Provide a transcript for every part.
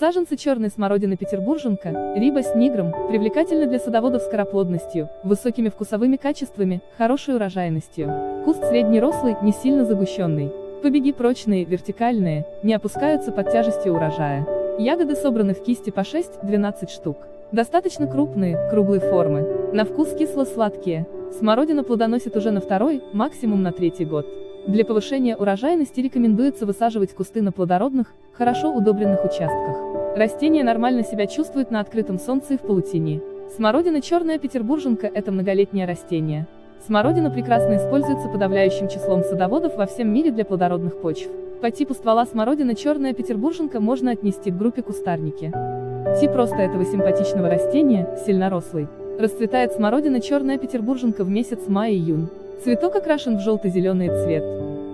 Саженцы черной смородины петербурженка, рибас нигром, привлекательны для садоводов скороплодностью, высокими вкусовыми качествами, хорошей урожайностью. Куст среднерослый, не сильно загущенный. Побеги прочные, вертикальные, не опускаются под тяжестью урожая. Ягоды собраны в кисти по 6-12 штук. Достаточно крупные, круглой формы. На вкус кисло-сладкие. Смородина плодоносит уже на второй, максимум на третий год. Для повышения урожайности рекомендуется высаживать кусты на плодородных, хорошо удобренных участках. Растение нормально себя чувствует на открытом солнце и в полутени. Смородина черная петербурженка – это многолетнее растение. Смородина прекрасно используется подавляющим числом садоводов во всем мире для плодородных почв. По типу ствола смородина черная петербурженка можно отнести к группе кустарники. Тип роста этого симпатичного растения – сильнорослый. Расцветает смородина черная петербурженка в месяц май-июнь. Цветок окрашен в желто-зеленый цвет.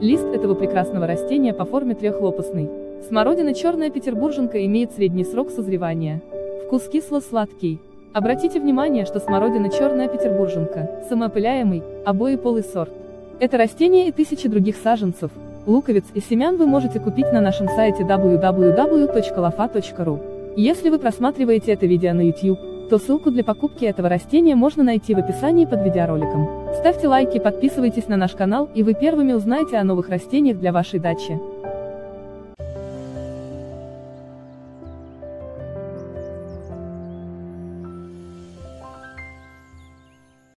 Лист этого прекрасного растения по форме трехлопастный. Смородина черная петербурженка имеет средний срок созревания. Вкус кисло-сладкий. Обратите внимание, что смородина черная петербурженка, самоопыляемый, обоеполый сорт. Это растение и тысячи других саженцев, луковиц и семян вы можете купить на нашем сайте www.lofa.ru. Если вы просматриваете это видео на YouTube, то ссылку для покупки этого растения можно найти в описании под видеороликом. Ставьте лайки, подписывайтесь на наш канал, и вы первыми узнаете о новых растениях для вашей дачи.